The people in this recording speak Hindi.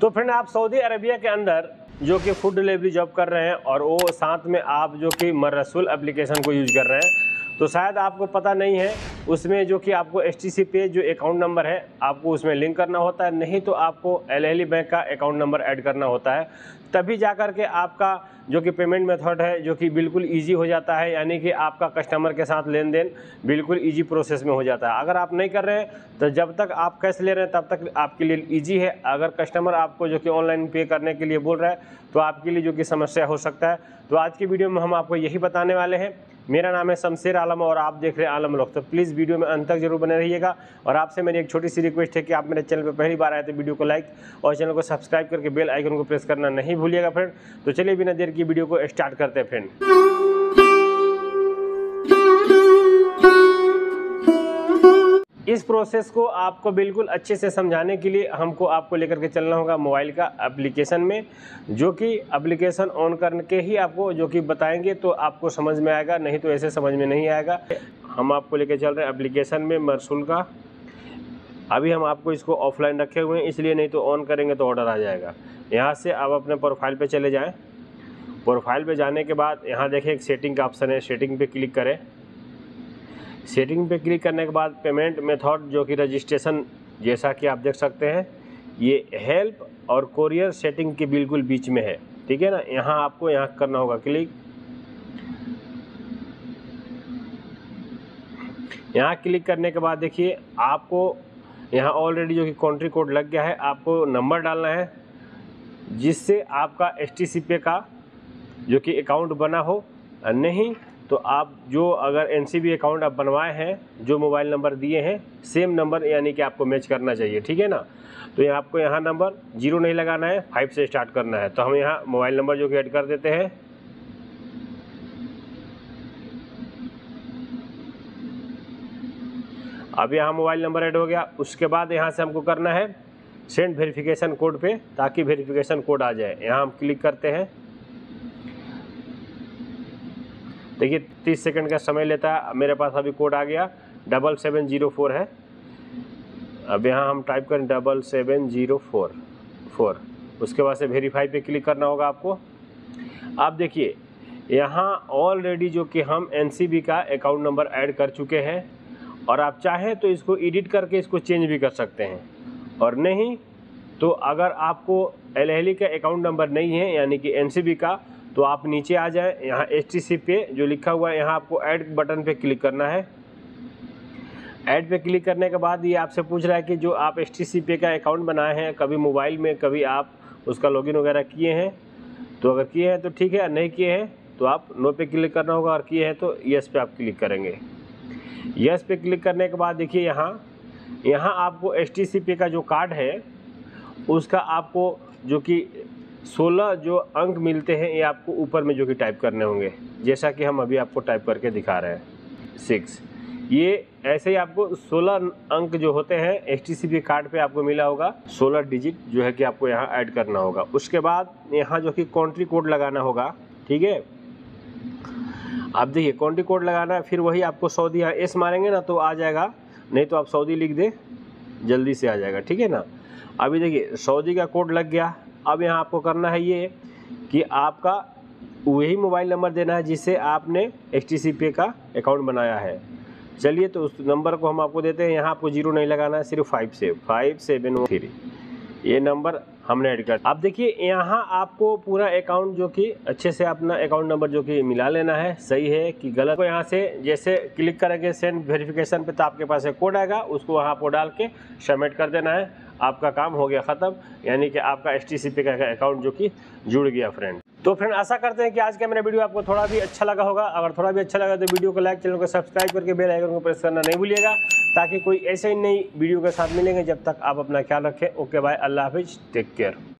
तो फ्रेंड आप सऊदी अरबिया के अंदर जो कि फ़ूड डिलीवरी जॉब कर रहे हैं और वो साथ में आप जो कि मर एप्लीकेशन को यूज़ कर रहे हैं तो शायद आपको पता नहीं है उसमें जो कि आपको एस टी सी पे जो अकाउंट नंबर है, आपको उसमें लिंक करना होता है। नहीं तो आपको एल एल बैंक का अकाउंट नंबर ऐड करना होता है। तभी जा कर के आपका जो कि पेमेंट मेथड है, जो कि बिल्कुल इजी हो जाता है, यानी कि आपका कस्टमर के साथ लेन देन बिल्कुल इजी प्रोसेस में हो जाता है। अगर आप नहीं कर रहे हैं तो जब तक आप कैश ले रहे हैं, तब तक आपके लिए ईजी है। अगर कस्टमर आपको जो कि ऑनलाइन पे करने के लिए बोल रहा है तो आपके लिए जो कि समस्या हो सकता है। तो आज की वीडियो में हम आपको यही बताने वाले हैं। मेरा नाम है शमशेर आलम और आप देख रहे हैं आलम लोग तो प्लीज़ वीडियो में अंत तक ज़रूर बने रहिएगा और आपसे मेरी एक छोटी सी रिक्वेस्ट है कि आप मेरे चैनल पर पहली बार आए तो वीडियो को लाइक और चैनल को सब्सक्राइब करके बेल आइकन को प्रेस करना नहीं भूलिएगा फ्रेंड तो चलिए बिना देर की वीडियो को स्टार्ट करते हैं फ्रेंड इस प्रोसेस को आपको बिल्कुल अच्छे से समझाने के लिए हमको आपको लेकर के चलना होगा मोबाइल का एप्लीकेशन में, जो कि एप्लीकेशन ऑन करके ही आपको, जो कि बताएँगे तो आपको समझ में आएगा, नहीं तो ऐसे समझ में नहीं आएगा। हम आपको लेकर चल रहे हैं एप्लीकेशन में मरसूल का। अभी हम आपको इसको ऑफलाइन रखे हुए हैं, इसलिए नहीं तो ऑन करेंगे तो ऑर्डर आ जाएगा। यहाँ से आप अपने प्रोफ़ाइल पर चले जाएँ। प्रोफ़ाइल पर जाने के बाद यहाँ देखें एक सेटिंग का ऑप्शन है सेटिंग पर क्लिक करें। सेटिंग पे क्लिक करने के बाद पेमेंट मेथड जो कि रजिस्ट्रेशन जैसा कि आप देख सकते हैं, ये हेल्प और कोरियर सेटिंग के बिल्कुल बीच में है। ठीक है ना? यहाँ आपको यहाँ करना होगा क्लिक। यहाँ क्लिक करने के बाद देखिए, आपको यहाँ ऑलरेडी जो कि कंट्री कोड लग गया है, आपको नंबर डालना है, जिससे आपका एसटीसी पे का जो कि अकाउंट बना हो। नहीं तो आप जो अगर एनसीबी अकाउंट आप बनवाए हैं, जो मोबाइल नंबर दिए हैं सेम नंबर यानी कि आपको मैच करना चाहिए, ठीक है ना? तो यहाँ आपको यहाँ नंबर ज़ीरो नहीं लगाना है फाइव से स्टार्ट करना है। तो हम यहाँ मोबाइल नंबर जो कि ऐड कर देते हैं। अब यहाँ मोबाइल नंबर ऐड हो गया। उसके बाद यहाँ से हमको करना है सेंड वेरिफिकेशन कोड पे, ताकि वेरिफिकेशन कोड आ जाए। यहाँ हम क्लिक करते हैं। देखिए, तीस सेकंड का समय लेता है। मेरे पास अभी कोड आ गया, डबल सेवन ज़ीरो फोर है। अब यहाँ हम टाइप करें double seven zero four four. उसके बाद से वेरीफाई पे क्लिक करना होगा आपको। आप देखिए, यहाँ ऑलरेडी जो कि हम एनसीबी का अकाउंट नंबर ऐड कर चुके हैं। और आप चाहें तो इसको एडिट करके इसको चेंज भी कर सकते हैं। और नहीं तो अगर आपको एल का अकाउंट नंबर नहीं है, यानी कि एनसीबी का तो आप नीचे आ जाए, यहाँ एच पे जो लिखा हुआ है, यहाँ आपको ऐड बटन पे क्लिक करना है। ऐड पे क्लिक करने के बाद ये आपसे पूछ रहा है कि जो आप एच पे का अकाउंट बनाए हैं, कभी मोबाइल में, कभी आप उसका लॉगिन वगैरह किए हैं तो अगर किए हैं तो ठीक है, नहीं किए हैं तो आप नो पे क्लिक करना होगा, और किए हैं तो यस पे आप क्लिक करेंगे। यस पे क्लिक करने के बाद देखिए यहाँ यहाँ आपको एच पे का जो कार्ड है, उसका आपको जो कि 16 जो अंक मिलते हैं, ये आपको ऊपर में जो कि टाइप करने होंगे। जैसा कि हम अभी आपको टाइप करके दिखा रहे हैं। सिक्स ये ऐसे ही आपको 16 अंक जो होते हैं एस टी कार्ड पे आपको मिला होगा। 16 डिजिट जो है कि आपको यहाँ ऐड करना होगा। उसके बाद यहाँ जो कि कंट्री कोड लगाना होगा, ठीक है? आप देखिए कंट्री कोड लगाना है, फिर वही आपको सऊदी यहाँ एस मारेंगे ना तो आ जाएगा। नहीं तो आप सऊदी लिख दें, जल्दी से आ जाएगा, ठीक है ना? अभी देखिए सऊदी का कोड लग गया। अब यहाँ आपको करना है ये कि आपका वही मोबाइल नंबर देना है जिससे आपने एच टी पे का अकाउंट बनाया है। चलिए तो उस नंबर को हम आपको देते हैं। यहाँ आपको ज़ीरो नहीं लगाना है, सिर्फ़ फाइव से फाइव सेवन थ्री ये नंबर हमने ऐड कर अब देखिए, यहाँ आपको पूरा अकाउंट जो कि अच्छे से अपना अकाउंट नंबर जो कि मिला लेना है। सही है कि गलत। को यहाँ से जैसे क्लिक करेंगे सेंड वेरिफिकेशन पे तो आपके पास एक कोड आएगा, उसको वहाँ आपको डाल के सबमिट कर देना है। आपका काम हो गया ख़त्म, यानी कि आपका एस टी का अकाउंट जो कि जुड़ गया फ्रेंड तो फ्रेंड आशा करते हैं कि आज का मेरा वीडियो आपको थोड़ा भी अच्छा लगा होगा। अगर थोड़ा भी अच्छा लगा तो वीडियो को लाइक चैनल को सब्सक्राइब करके बेल आइकन को प्रेस करना नहीं भूलिएगा, ताकि कोई ऐसे ही नई वीडियो के साथ मिलेंगे जब तक आप अपना ख्याल रखें। ओके बाय अल्लाह हाफिज. Take care